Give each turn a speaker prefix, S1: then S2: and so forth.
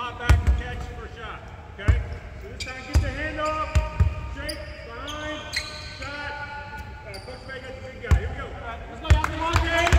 S1: pop back and catch for a shot. Okay? So this time, get the hand off. Shake behind, shot. Uh, Coach Mayo got the big guy. Here we go. Let's go. Come